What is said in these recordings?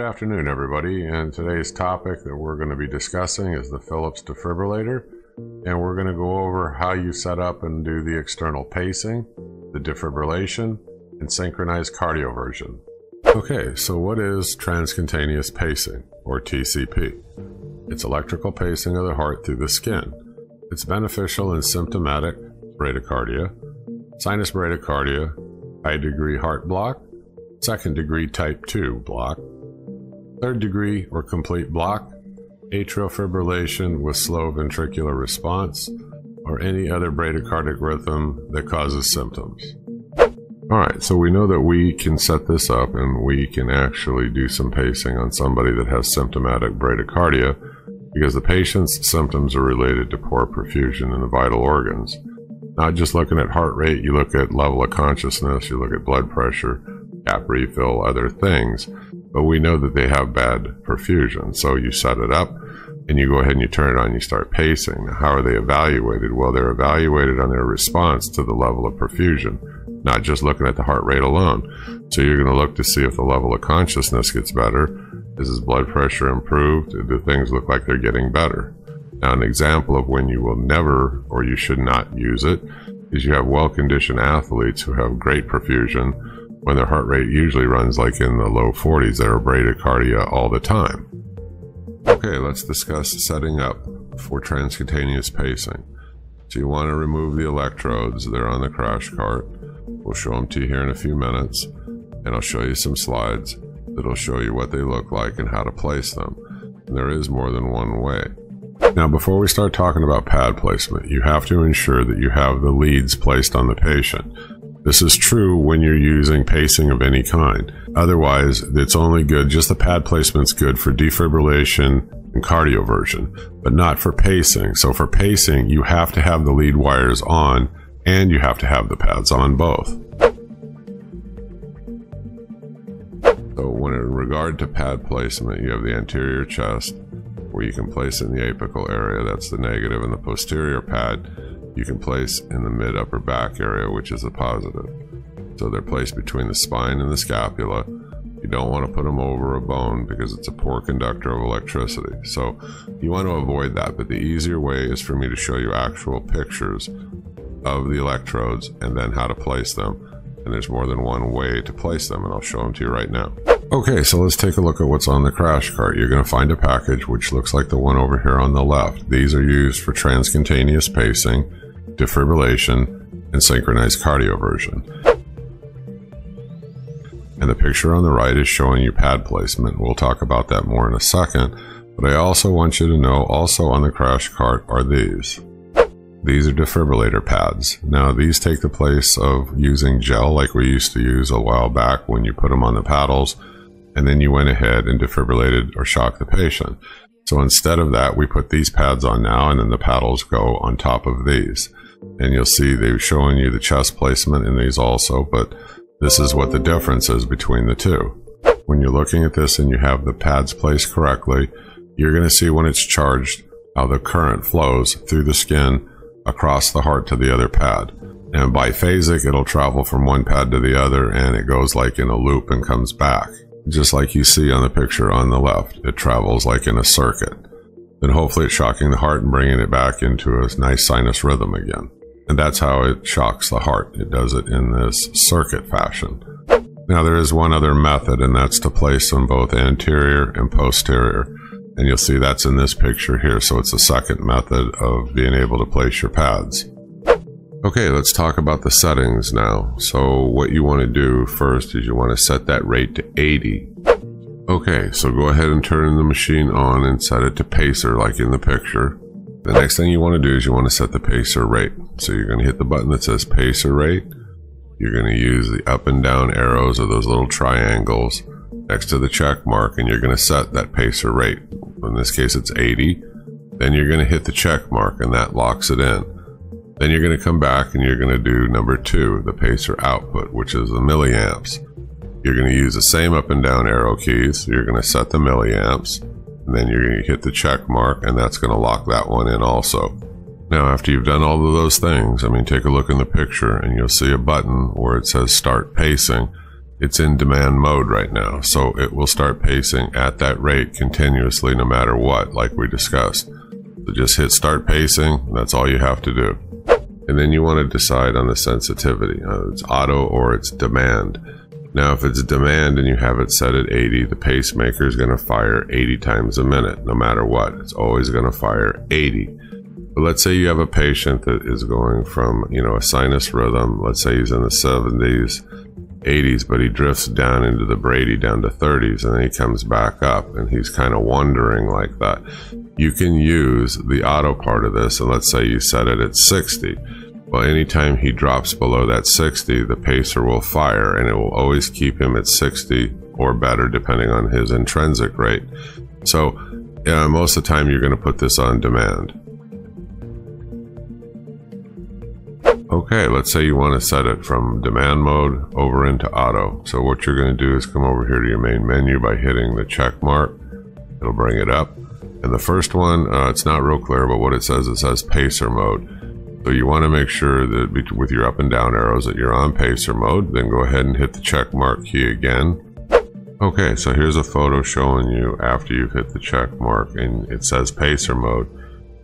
Good afternoon, everybody. And today's topic that we're going to be discussing is the Philips defibrillator. And we're going to go over how you set up and do the external pacing, the defibrillation, and synchronized cardioversion. Okay, so what is transcutaneous pacing, or TCP? It's electrical pacing of the heart through the skin. It's beneficial in symptomatic bradycardia, sinus bradycardia, high degree heart block, second degree type 2 block, third degree or complete block, atrial fibrillation with slow ventricular response, or any other bradycardic rhythm that causes symptoms. Alright, so we know that we can set this up and we can actually do some pacing on somebody that has symptomatic bradycardia because the patient's symptoms are related to poor perfusion in the vital organs. Not just looking at heart rate, you look at level of consciousness, you look at blood pressure, cap refill, other things. But we know that they have bad perfusion. So you set it up and you go ahead and you turn it on, you start pacing. How are they evaluated? Well, they're evaluated on their response to the level of perfusion, not just looking at the heart rate alone. So you're going to look to see if the level of consciousness gets better. Is his blood pressure improved? Do things look like they're getting better? Now, an example of when you will never or you should not use it is you have well conditioned athletes who have great perfusion when their heart rate usually runs like in the low 40s. They're bradycardia all the time. Okay, let's discuss setting up for transcutaneous pacing. So you want to remove the electrodes. They're on the crash cart. We'll show them to you here in a few minutes, and I'll show you some slides that'll show you what they look like and how to place them. And there is more than one way. Now, before we start talking about pad placement, you have to ensure that you have the leads placed on the patient. This is true when you're using pacing of any kind. Otherwise, it's only good, just the pad placement's good for defibrillation and cardioversion, but not for pacing. So for pacing, you have to have the lead wires on and you have to have the pads on both. So when in regard to pad placement, you have the anterior chest where you can place in the apical area, that's the negative, and the posterior pad you can place in the mid upper back area, which is a positive. So they're placed between the spine and the scapula. You don't want to put them over a bone because it's a poor conductor of electricity. So you want to avoid that. But the easier way is for me to show you actual pictures of the electrodes and then how to place them. And there's more than one way to place them, and I'll show them to you right now. Okay, so let's take a look at what's on the crash cart. You're going to find a package which looks like the one over here on the left. These are used for transcutaneous pacing defibrillation, and synchronized cardioversion. And the picture on the right is showing you pad placement. We'll talk about that more in a second. But I also want you to know also on the crash cart are these. These are defibrillator pads. Now these take the place of using gel like we used to use a while back when you put them on the paddles and then you went ahead and defibrillated or shocked the patient. So instead of that, we put these pads on now and then the paddles go on top of these and you'll see they're showing you the chest placement in these also, but this is what the difference is between the two. When you're looking at this and you have the pads placed correctly, you're going to see when it's charged how the current flows through the skin across the heart to the other pad. And biphasic, it'll travel from one pad to the other and it goes like in a loop and comes back. Just like you see on the picture on the left, it travels like in a circuit then hopefully it's shocking the heart and bringing it back into a nice sinus rhythm again. And that's how it shocks the heart. It does it in this circuit fashion. Now there is one other method and that's to place them both anterior and posterior. And you'll see that's in this picture here. So it's the second method of being able to place your pads. Okay, let's talk about the settings now. So what you want to do first is you want to set that rate to 80 Okay, so go ahead and turn the machine on and set it to pacer like in the picture. The next thing you want to do is you want to set the pacer rate. So you're going to hit the button that says pacer rate. You're going to use the up and down arrows or those little triangles next to the check mark and you're going to set that pacer rate. In this case it's 80. Then you're going to hit the check mark and that locks it in. Then you're going to come back and you're going to do number two, the pacer output, which is the milliamps. You're going to use the same up and down arrow keys. You're going to set the milliamps, and then you're going to hit the check mark, and that's going to lock that one in also. Now, after you've done all of those things, I mean, take a look in the picture, and you'll see a button where it says start pacing. it's in demand mode right now. So it will start pacing at that rate continuously no matter what, like we discussed. So just hit start pacing. That's all you have to do. And then you want to decide on the sensitivity. Uh, it's auto or it's demand. Now, if it's demand and you have it set at 80, the pacemaker is going to fire 80 times a minute, no matter what. It's always going to fire 80. But let's say you have a patient that is going from, you know, a sinus rhythm. Let's say he's in the 70s, 80s, but he drifts down into the Brady down to 30s, and then he comes back up, and he's kind of wandering like that. You can use the auto part of this, and let's say you set it at 60 well, anytime he drops below that 60, the pacer will fire and it will always keep him at 60 or better depending on his intrinsic rate. So, uh, most of the time, you're going to put this on demand. Okay, let's say you want to set it from demand mode over into auto. So, what you're going to do is come over here to your main menu by hitting the check mark, it'll bring it up. And the first one, uh, it's not real clear, but what it says, it says pacer mode. So you want to make sure that with your up and down arrows that you're on pacer mode. Then go ahead and hit the check mark key again. Okay, so here's a photo showing you after you've hit the check mark and it says pacer mode.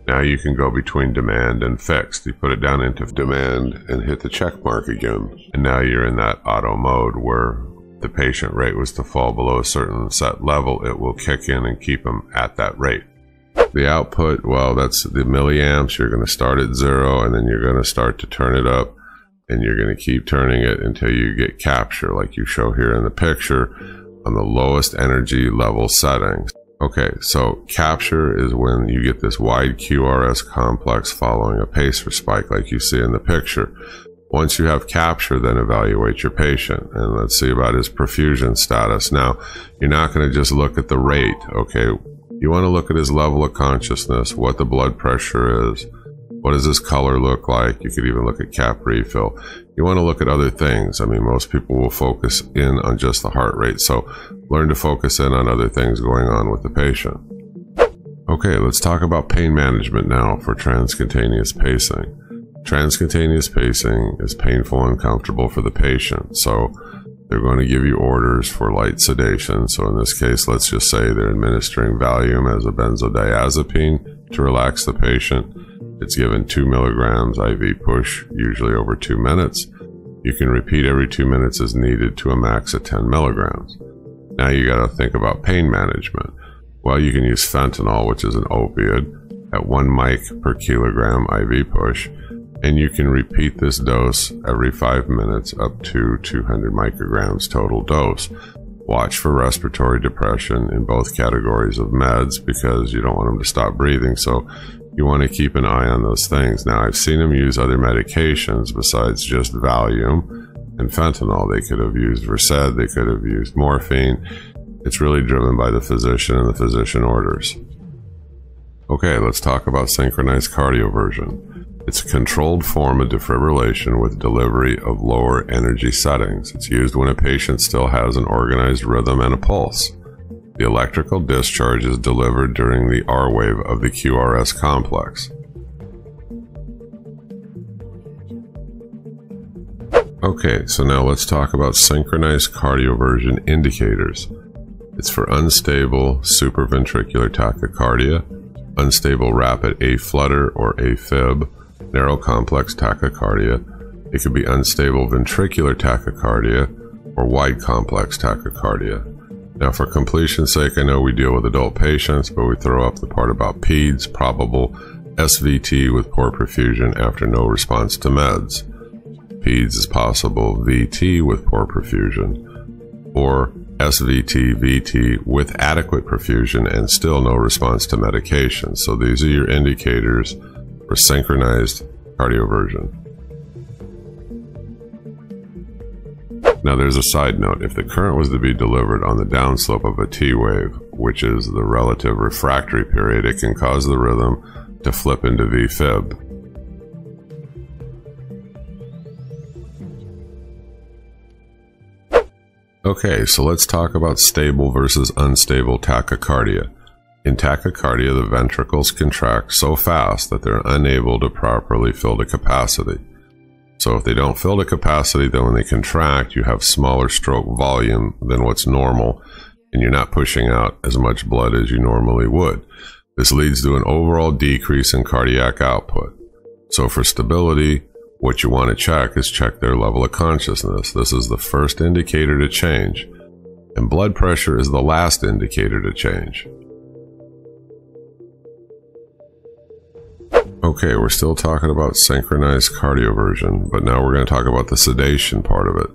Now you can go between demand and fixed. You put it down into demand and hit the check mark again. And now you're in that auto mode where the patient rate was to fall below a certain set level, it will kick in and keep them at that rate. The output, well, that's the milliamps. You're going to start at zero and then you're going to start to turn it up and you're going to keep turning it until you get capture like you show here in the picture on the lowest energy level settings. Okay, so capture is when you get this wide QRS complex following a pacer spike like you see in the picture. Once you have capture, then evaluate your patient and let's see about his perfusion status. Now, you're not going to just look at the rate. Okay, you want to look at his level of consciousness, what the blood pressure is, what does his color look like. You could even look at cap refill. You want to look at other things. I mean, most people will focus in on just the heart rate. So learn to focus in on other things going on with the patient. Okay, let's talk about pain management now for transcutaneous pacing. Transcutaneous pacing is painful and uncomfortable for the patient. So they're going to give you orders for light sedation. So in this case, let's just say they're administering Valium as a benzodiazepine to relax the patient. It's given 2 milligrams IV push, usually over 2 minutes. You can repeat every 2 minutes as needed to a max of 10 milligrams. Now you got to think about pain management. Well, you can use fentanyl, which is an opiate, at 1 mic per kilogram IV push and you can repeat this dose every 5 minutes up to 200 micrograms total dose. Watch for respiratory depression in both categories of meds because you don't want them to stop breathing. So you want to keep an eye on those things. Now, I've seen them use other medications besides just Valium and fentanyl. They could have used Versed, they could have used morphine. It's really driven by the physician and the physician orders. Okay, let's talk about synchronized cardioversion. It's a controlled form of defibrillation with delivery of lower energy settings. It's used when a patient still has an organized rhythm and a pulse. The electrical discharge is delivered during the R wave of the QRS complex. Okay, so now let's talk about synchronized cardioversion indicators. It's for unstable supraventricular tachycardia, unstable rapid A flutter or AFib, narrow complex tachycardia. It could be unstable ventricular tachycardia or wide complex tachycardia. Now, for completion's sake, I know we deal with adult patients, but we throw up the part about PEDS, probable SVT with poor perfusion after no response to meds. PEDS is possible VT with poor perfusion, or SVT VT with adequate perfusion and still no response to medication. So these are your indicators for synchronized cardioversion. Now there's a side note. If the current was to be delivered on the downslope of a T wave, which is the relative refractory period, it can cause the rhythm to flip into V-fib. Okay, so let's talk about stable versus unstable tachycardia. In tachycardia, the ventricles contract so fast that they're unable to properly fill the capacity. So if they don't fill the capacity, then when they contract, you have smaller stroke volume than what's normal, and you're not pushing out as much blood as you normally would. This leads to an overall decrease in cardiac output. So for stability, what you want to check is check their level of consciousness. This is the first indicator to change, and blood pressure is the last indicator to change. Okay, we're still talking about synchronized cardioversion, but now we're going to talk about the sedation part of it.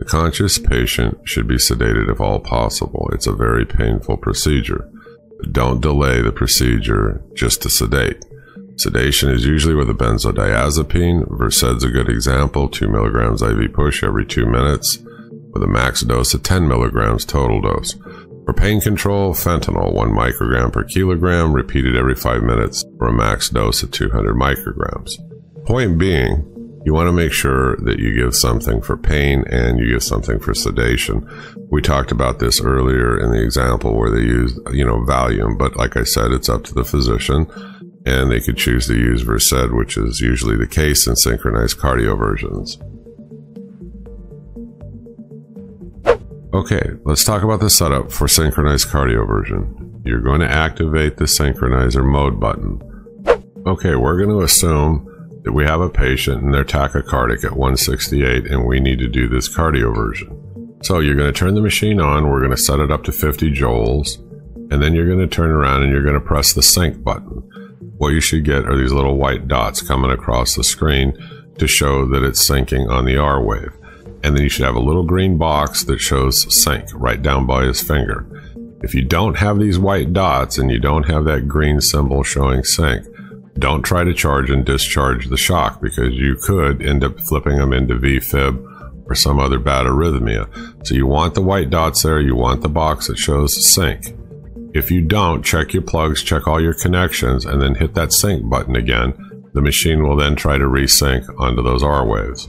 The conscious patient should be sedated if all possible. It's a very painful procedure. Don't delay the procedure just to sedate. Sedation is usually with a benzodiazepine. Versed's a good example, 2 milligrams IV push every 2 minutes with a max dose of 10 milligrams total dose. For pain control, fentanyl 1 microgram per kilogram repeated every 5 minutes for a max dose of 200 micrograms. Point being, you want to make sure that you give something for pain and you give something for sedation. We talked about this earlier in the example where they used, you know, Valium, but like I said, it's up to the physician and they could choose to use Versed, which is usually the case in synchronized cardioversions. Okay, let's talk about the setup for synchronized cardioversion. You're going to activate the synchronizer mode button. Okay, we're going to assume that we have a patient and they're tachycardic at 168 and we need to do this cardioversion. So you're going to turn the machine on, we're going to set it up to 50 joules, and then you're going to turn around and you're going to press the sync button what you should get are these little white dots coming across the screen to show that it's syncing on the R wave. And then you should have a little green box that shows sync right down by his finger. If you don't have these white dots and you don't have that green symbol showing sync, don't try to charge and discharge the shock because you could end up flipping them into VFib or some other bad arrhythmia. So you want the white dots there, you want the box that shows sync. If you don't, check your plugs, check all your connections, and then hit that sync button again. The machine will then try to resync onto those R waves.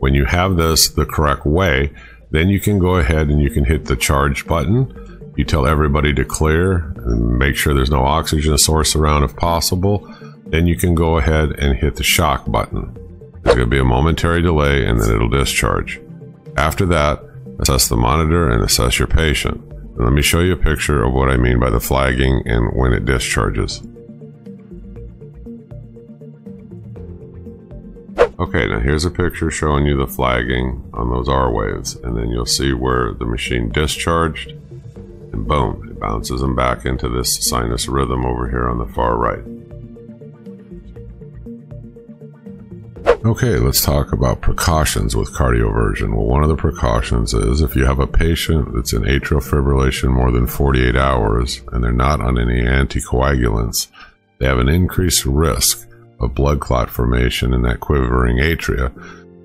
When you have this the correct way, then you can go ahead and you can hit the charge button. You tell everybody to clear and make sure there's no oxygen source around if possible. Then you can go ahead and hit the shock button. There's going to be a momentary delay and then it'll discharge. After that, assess the monitor and assess your patient. Let me show you a picture of what I mean by the flagging and when it discharges. Okay, now here's a picture showing you the flagging on those R waves, and then you'll see where the machine discharged, and boom, it bounces them back into this sinus rhythm over here on the far right. Okay, let's talk about precautions with cardioversion. Well, one of the precautions is if you have a patient that's in atrial fibrillation more than 48 hours and they're not on any anticoagulants, they have an increased risk of blood clot formation in that quivering atria.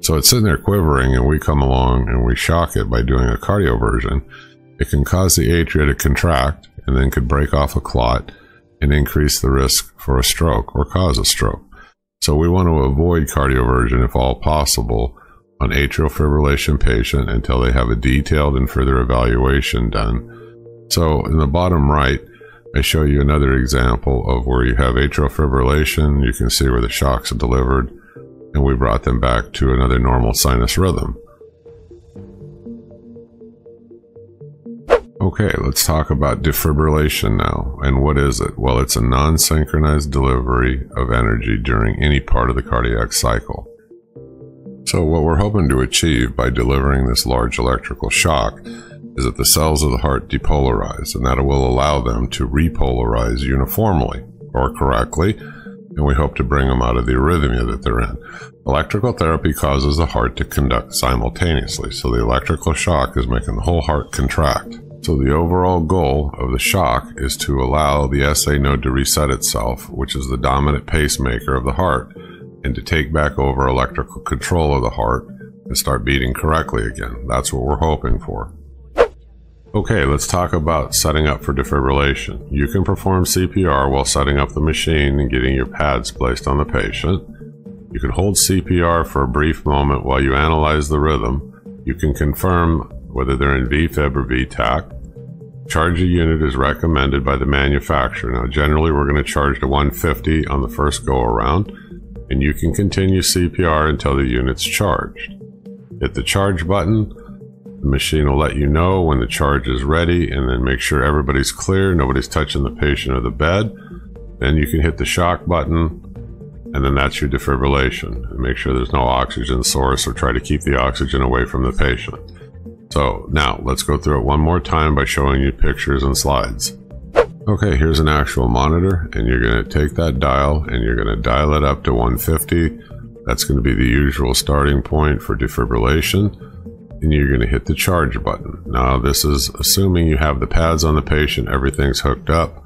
So it's sitting there quivering and we come along and we shock it by doing a cardioversion. It can cause the atria to contract and then could break off a clot and increase the risk for a stroke or cause a stroke. So we want to avoid cardioversion if all possible on atrial fibrillation patient until they have a detailed and further evaluation done. So in the bottom right, I show you another example of where you have atrial fibrillation. You can see where the shocks are delivered and we brought them back to another normal sinus rhythm. Okay, let's talk about defibrillation now. And what is it? Well, it's a non synchronized delivery of energy during any part of the cardiac cycle. So, what we're hoping to achieve by delivering this large electrical shock is that the cells of the heart depolarize, and that it will allow them to repolarize uniformly or correctly, and we hope to bring them out of the arrhythmia that they're in. Electrical therapy causes the heart to conduct simultaneously, so the electrical shock is making the whole heart contract. So the overall goal of the shock is to allow the SA node to reset itself, which is the dominant pacemaker of the heart, and to take back over electrical control of the heart and start beating correctly again. That's what we're hoping for. Okay, let's talk about setting up for defibrillation. You can perform CPR while setting up the machine and getting your pads placed on the patient. You can hold CPR for a brief moment while you analyze the rhythm. You can confirm whether they're in VFib or VTach. Charge a unit is recommended by the manufacturer. Now, generally, we're going to charge to 150 on the first go around. and you can continue CPR until the unit's charged. Hit the charge button. The machine will let you know when the charge is ready and then make sure everybody's clear, nobody's touching the patient or the bed. Then you can hit the shock button and then that's your defibrillation. And make sure there's no oxygen source or try to keep the oxygen away from the patient. So now let's go through it one more time by showing you pictures and slides. Okay, here's an actual monitor, and you're going to take that dial and you're going to dial it up to 150. That's going to be the usual starting point for defibrillation. And you're going to hit the charge button. Now, this is assuming you have the pads on the patient, everything's hooked up.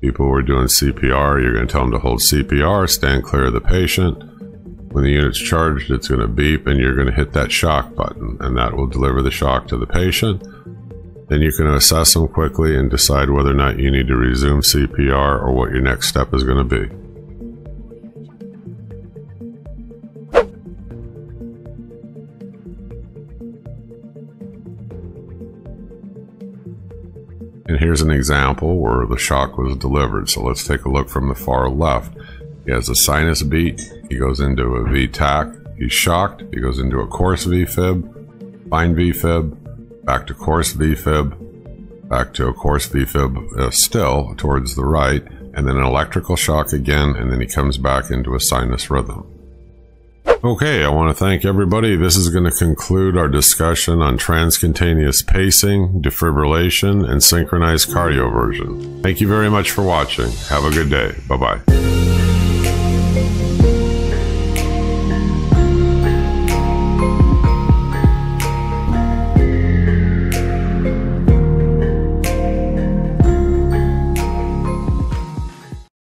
People who are doing CPR, you're going to tell them to hold CPR, stand clear of the patient. When the unit's charged, it's going to beep, and you're going to hit that shock button, and that will deliver the shock to the patient. Then you can assess them quickly and decide whether or not you need to resume CPR or what your next step is going to be. Here's an example where the shock was delivered. So let's take a look from the far left. He has a sinus beat. He goes into a VTach. He's shocked. He goes into a coarse VFib, fine VFib, back to coarse VFib, back to a coarse VFib uh, still towards the right, and then an electrical shock again, and then he comes back into a sinus rhythm. Okay, I want to thank everybody. This is going to conclude our discussion on transcutaneous pacing, defibrillation, and synchronized cardioversion. Thank you very much for watching. Have a good day. Bye bye.